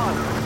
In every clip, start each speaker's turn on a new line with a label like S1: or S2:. S1: on.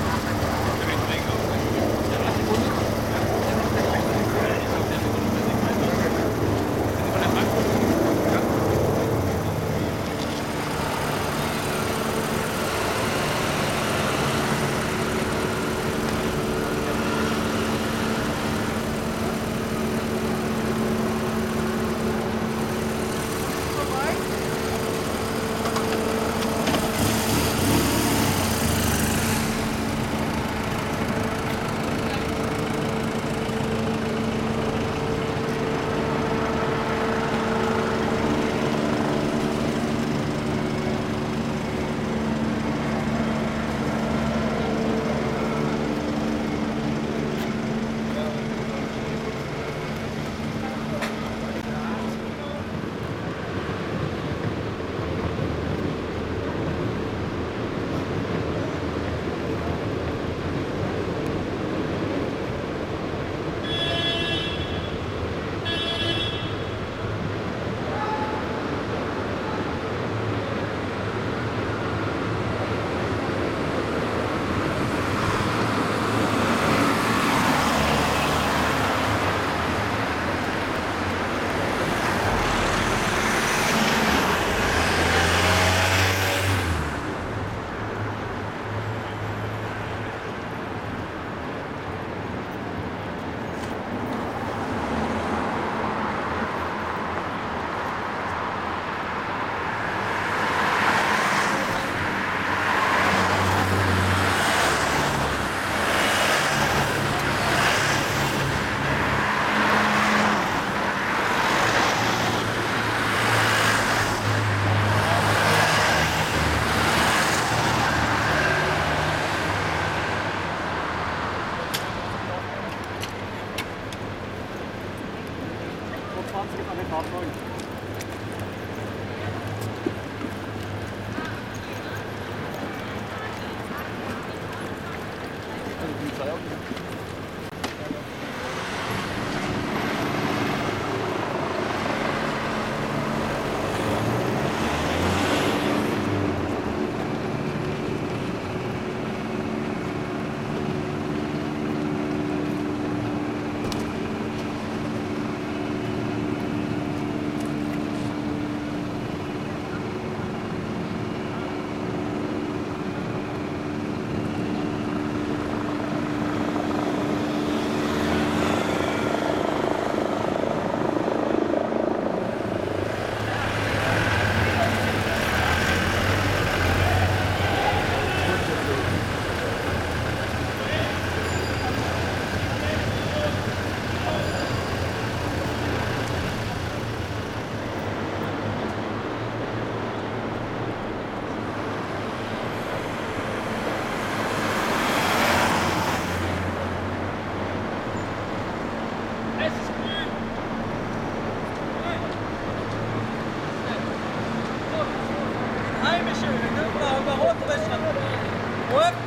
S1: Fahrzeug.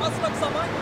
S1: Basrak zaman